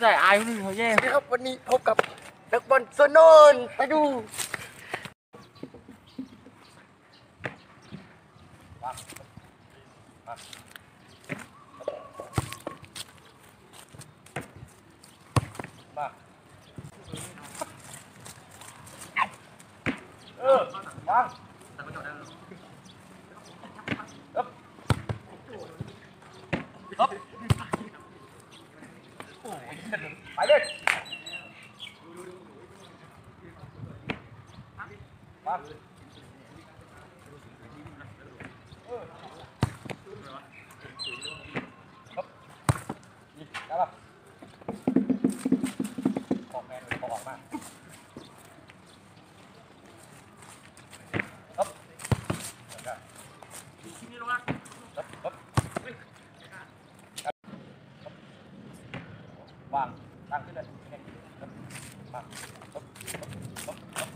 ใส่อายคนอื่นเขาแย่นะครับวันนี้พบกับนักบอลโซโนนไปดูมาเออวา phải lên bắt. Đó là Còn mẹ rồi, còn mà Vâng. ตั้งขึ้นเลยมาครับครับครับ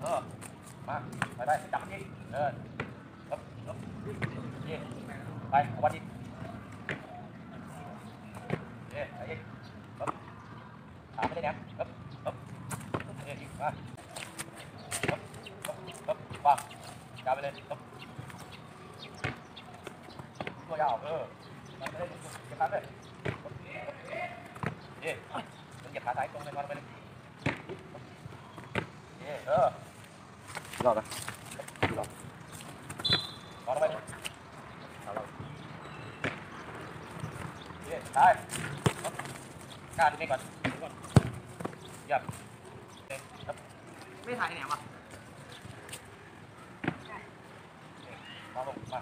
เออมาไปไปจับมันดิเออไปเอาวันดิเอ๊ะไปอีกครับขาไม่ได้นะครับครับเอ๊ะอีกมาครับครับครับวางจับไปเลยครับตัวยาวเออไม่ได้เก็บขาเลย เอ๊ะต้องเก็บขาซ้ายตรงไปวางไปเลยเอ๊ะเออรอดนะรอดรอดไปเลยเอาเราเย้ได้ครับกล้าดูนี่ก่อนดูก่อนเยับเอ๊ะครับไม่ถ่ายไหนวะมาลงมา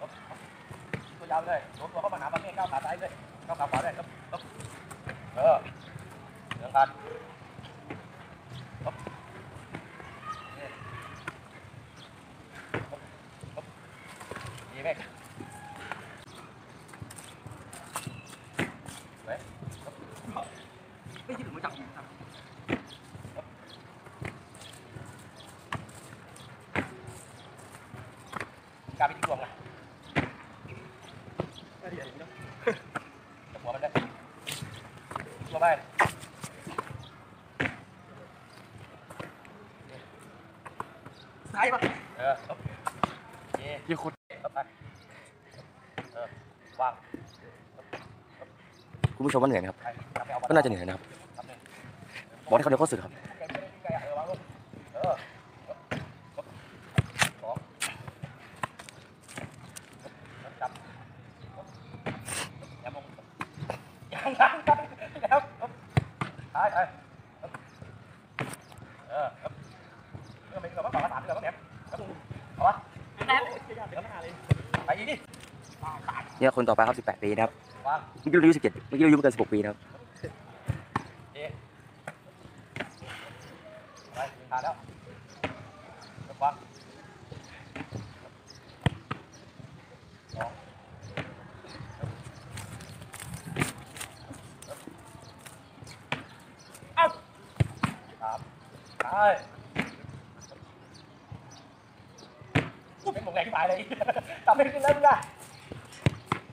ครับตัวยาวเลยโน้มตัวเข้ามาหาประเภทก้าวขาซ้ายด้วยก้าวขาขวาด้วยครับเออเรื่องการครับเย้ครับครับดีไหมเว้ยครับไม่คิดถึงมาจับผมครับกาไปที่ดวงนะจะหัวมันได้ตัวไป ซ้ายปะ เออครับเยี่ครับไปเออวางคุณผู้ชมว่าเหนื่อยไหมครับ ก็น่าจะเหนื่อยนะครับ บอกให้เขาเดี๋ยวเขาสึกครับไกลๆไกลๆเอสองครับจับครับยังยังยังแล้วครับไปไปครับเออครับเออไม่เกิดว่าต่อมาสามเดือนแล้วเนี่ยครับเอาวะ แป๊บ ไปอีกดิ เนี่ยคนต่อไปครับ18 ปีนะครับวางเมื่อกี้เราอายุ17เมื่อกี้เราอายุไม่เกิน16 ปีนะครับเอ๊ะไปผ่านแล้ววางสองเอ้าสามไปกูเป็นหมงแรงที่ตายเลยทำไม่ขึ้นแล้วมึงอะ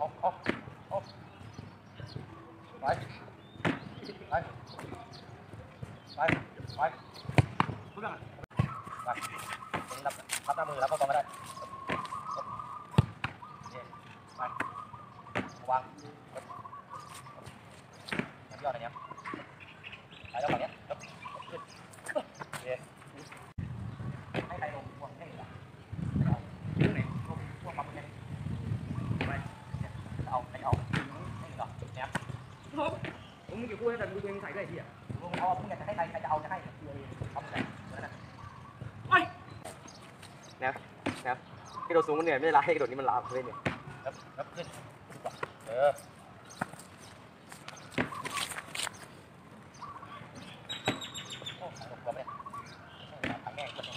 เอาเอาเอาไปไปไปไปพูดบ้างไปเองรับรับหน้ามือแล้วก็ตรงมาได้เย้ไปวางยอดอะไรเนี้ย กูให้แต่ดูตัวเองใส่ได้ที่อะ ลุงเอาพวกเนี่ยจะให้ใครใครจะเอาจะให้เออเอาไปนั่นน่ะ นะครับกระโดดสูงมันเหนื่อยไม่ได้ละให้กระโดดนี้มันลาเล่นเนี่ยครับครับขึ้นเออโอ้ขายหลบกว่าไหมเนี่ยทำแม่งก็ต้อง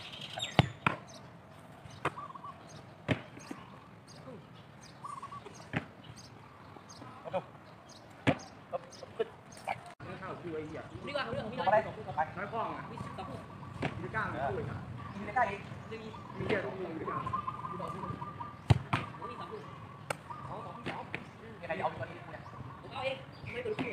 เอาดูครับครับขึ้นไม่เข้าคือไอ้เหี้ยนี่ว่าเรื่องของพี่เอาน้ไปอยไปน้อยกล้องอะวิสกับผู้มีกล้างมีด้วยอะกินได้ใกล้อีกจะมีมีเหี้ยต้องมีมีกล้างมีสองผู้ผมมีสองผู้สองสองสองยังไงจะเอาตัวนี้กู ไม่เป็นผู้ข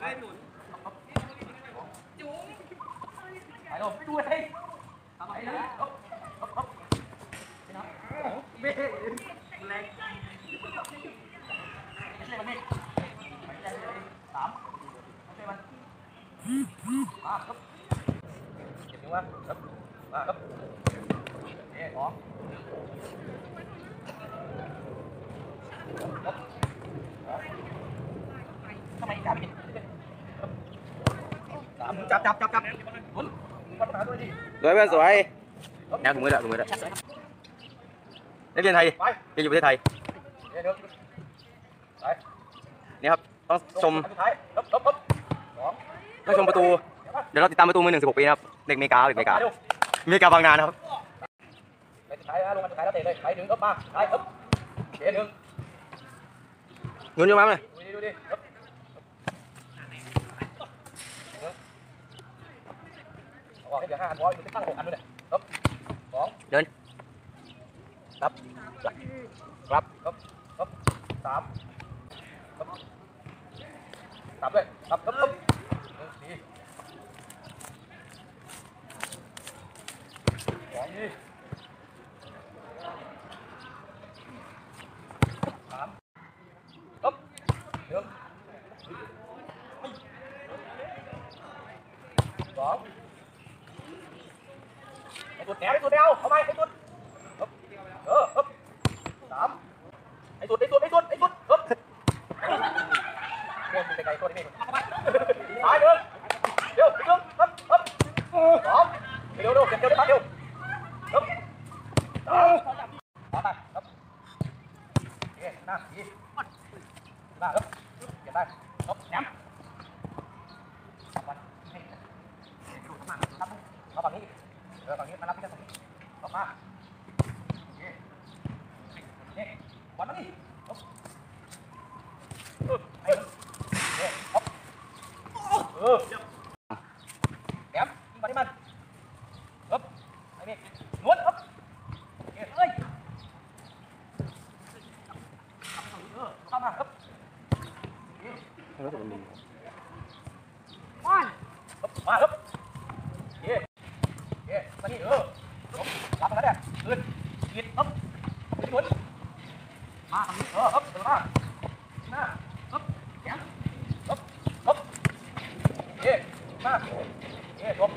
lên luôn chú phải không đuôi tao phải đấy Đúng không? Đúng. À, cấp. Đó. ทำไมจับผิดสามจับจับจับจับหมุนปัญหาด้วยดิสวยเพื่อนสวยแนวถุงมือละถุงมือละนักเรียนไทยไปเรียนอยู่ประเทศไทยเดี๋ยวเดี๋ยวไปนี่ครับต้องชมสุดท้ายครับครับครับสองต้องชมประตู เดี๋ยวเราติดตามประตูมือหนึ่งสิบหกปีนะครับเด็กอเมริกาเด็กอเมริกาเร็วอเมริกาบางนานะครับไปสุดท้ายนะลงมาสุดท้ายแล้วเตะเลยไปถึงครับมาท้ายครับเตะหนึ่งเงินเยอะมากเลยดูดิดูดิครับเอาออกให้เหลือห้าอันเพราะว่ามันจะตั้งหกอันด้วยเนี่ยครับสอง Nhún cho bám này. Lên. Đập. Lắp. Đập. Đập. Tám. Đập. Đập lên. Đập. Đập. Đập. ไอ้ตุดแหนไอ้ตุดไม่เอาเอาไหมไอ้ตุดครับเออครับสามไอ้ตุดไอ้ตุดไอ้ตุดไอ้ตุดครับโคตรมีไกลๆโคตรไม่มีตายเลยเดี๋ยวเดี๋ยวครับครับสองเดี๋ยวเดี๋ยวเดี๋ยวเดี๋ยวเดี๋ยวครับสามขวาไปครับโอเคหน้าดีหน้าครับเก็บได้ครับแหนมเอาไปให้ดูข้างหน้าครับเอาฝั่งนี้เ ออฝั่งนี้มารับที่กันฝั่งนี้ออกมาโอเคนี่วันมาดิครับเออไอ้เออครับเออ มานี่เออรับตรงนั้นแหละขึ้นกินอึ๊บขึ้นหมุนมาทางนี้เอออึ๊บเดินมาหน้าอึ๊บแขนอึ๊บอึ๊บเอ๊ะมาเอ๊ะจบ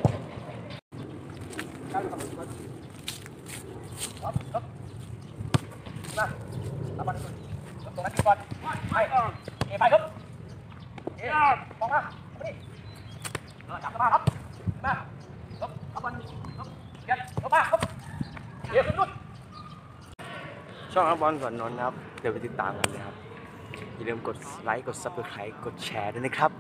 การทำอึ๊บอึ๊บมาทำมันตรงนั้นกินก่อนไปเอ๊ะไปอึ๊บเอ๊ะมองมามานี่เออจับมาครับมา ช่องนักบอลสวนนนท์นครับ เดี๋ยวไปติดตามกันเลยครับ อย่าลืมกดไลค์ กด subscribe กดแชร์ด้วยนะครับ